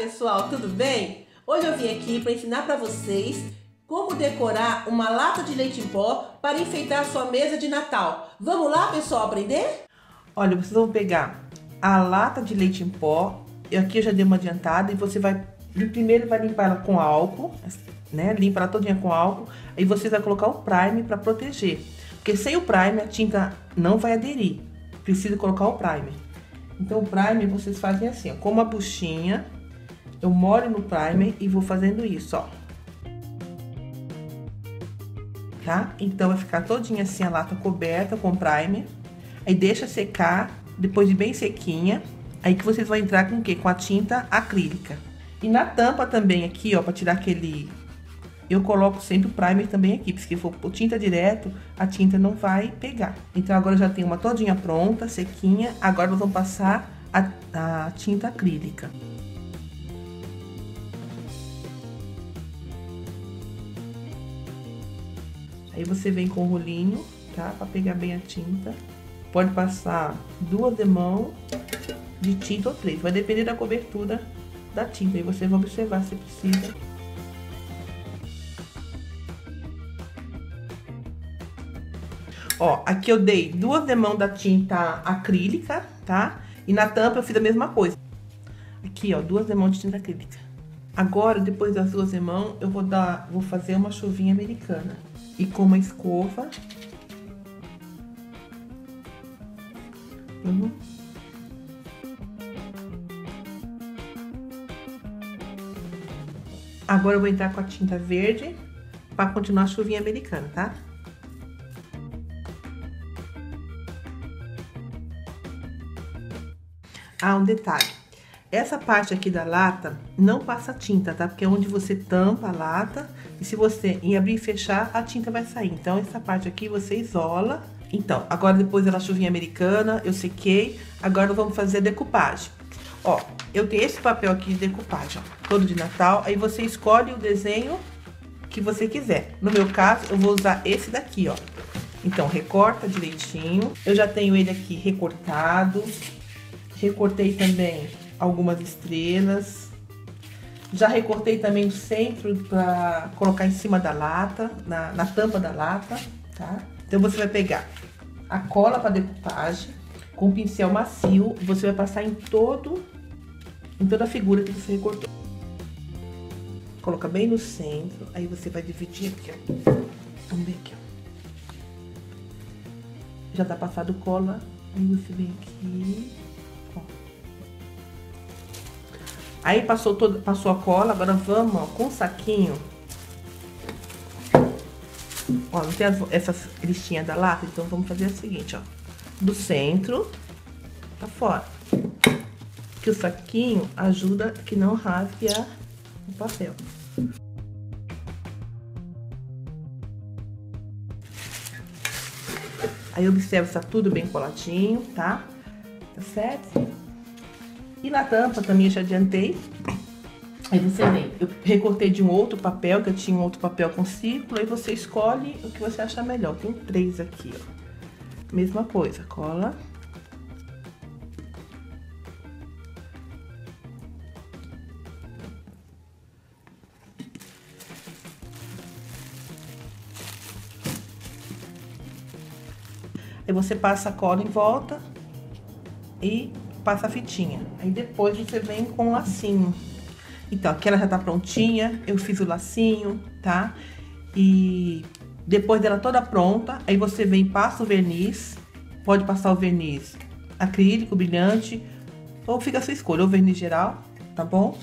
pessoal, tudo bem? Hoje eu vim aqui para ensinar para vocês como decorar uma lata de leite em pó para enfeitar a sua mesa de Natal. Vamos lá, pessoal, aprender? Olha, vocês vão pegar a lata de leite em pó. Aqui eu já dei uma adiantada e você vai primeiro vai limpar ela com álcool, né? Limpa ela todinha com álcool. Aí você vai colocar o primer para proteger. Porque sem o primer a tinta não vai aderir. Precisa colocar o primer. Então o primer vocês fazem assim, ó, com uma buchinha, eu molho no primer e vou fazendo isso, ó. Tá? Então vai ficar todinha assim a lata coberta com primer. Aí deixa secar, depois de bem sequinha, aí que vocês vão entrar com o quê? Com a tinta acrílica. E na tampa também aqui, ó, para tirar aquele eu coloco sempre o primer também aqui, porque se for tinta direto, a tinta não vai pegar. Então, agora já tem uma todinha pronta, sequinha. Agora nós vamos passar a, a tinta acrílica. Aí você vem com o rolinho, tá? Pra pegar bem a tinta. Pode passar duas de mão de tinta ou três. Vai depender da cobertura da tinta. E você vai observar se precisa. Ó, aqui eu dei duas demãos da tinta acrílica, tá? E na tampa eu fiz a mesma coisa. Aqui, ó, duas demãos de tinta acrílica. Agora, depois das duas demãos, eu vou dar, vou fazer uma chuvinha americana. E com uma escova. Uhum. Agora eu vou entrar com a tinta verde para continuar a chuvinha americana, tá? Ah, um detalhe. Essa parte aqui da lata não passa tinta, tá? Porque é onde você tampa a lata e se você em abrir e fechar, a tinta vai sair. Então, essa parte aqui você isola. Então, agora depois da chuvinha americana, eu sequei. Agora vamos fazer a decupagem. Ó, eu tenho esse papel aqui de decupagem, ó, todo de Natal. Aí você escolhe o desenho que você quiser. No meu caso, eu vou usar esse daqui, ó. Então, recorta direitinho. Eu já tenho ele aqui recortado. Recortei também algumas estrelas. Já recortei também o centro para colocar em cima da lata, na, na tampa da lata, tá? Então, você vai pegar a cola para decupagem com um pincel macio. Você vai passar em todo, em toda a figura que você recortou. Coloca bem no centro, aí você vai dividir aqui, ó. Vamos ver aqui, ó. Já tá passado cola, aí você vem aqui, Aí passou, todo, passou a cola, agora vamos, ó, com o saquinho. Ó, não tem as, essas listinhas da lata? Então vamos fazer o seguinte, ó. Do centro pra fora. Que o saquinho ajuda que não rasgue a, o papel. Aí observa se tá tudo bem coladinho, tá? Tá certo? E na tampa também eu já adiantei. Aí você vem, eu recortei de um outro papel, que eu tinha um outro papel com círculo, aí você escolhe o que você achar melhor. Tem três aqui, ó. Mesma coisa, cola. Aí você passa a cola em volta e passa a fitinha. Aí depois você vem com o lacinho. Então, aqui ela já tá prontinha, eu fiz o lacinho, tá? E depois dela toda pronta, aí você vem passa o verniz. Pode passar o verniz acrílico, brilhante, ou fica a sua escolha, ou verniz geral, tá bom?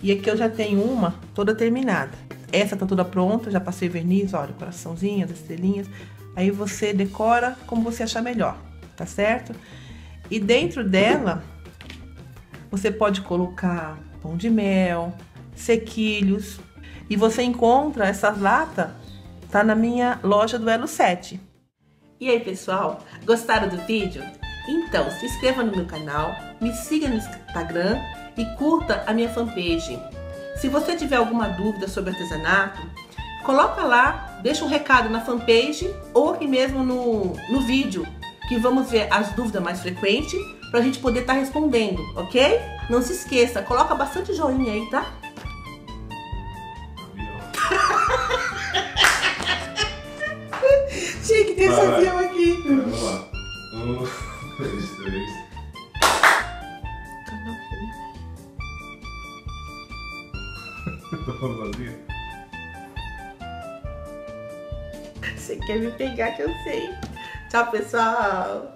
E aqui eu já tenho uma toda terminada. Essa tá toda pronta, já passei verniz, olha, coraçãozinho, as estrelinhas. Aí você decora como você achar melhor, tá certo? E dentro dela, você pode colocar pão de mel, sequilhos. E você encontra essas latas, tá na minha loja do Elo 7. E aí, pessoal, gostaram do vídeo? Então, se inscreva no meu canal, me siga no Instagram e curta a minha fanpage. Se você tiver alguma dúvida sobre artesanato, coloca lá, deixa um recado na fanpage ou aqui mesmo no, no vídeo que vamos ver as dúvidas mais frequentes pra gente poder estar tá respondendo, ok? Não se esqueça, coloca bastante joinha aí, tá? Tinha que ter esse avião aqui. Vamos lá. Um, dois, três. Você quer me pegar que eu sei. Tchau, pessoal.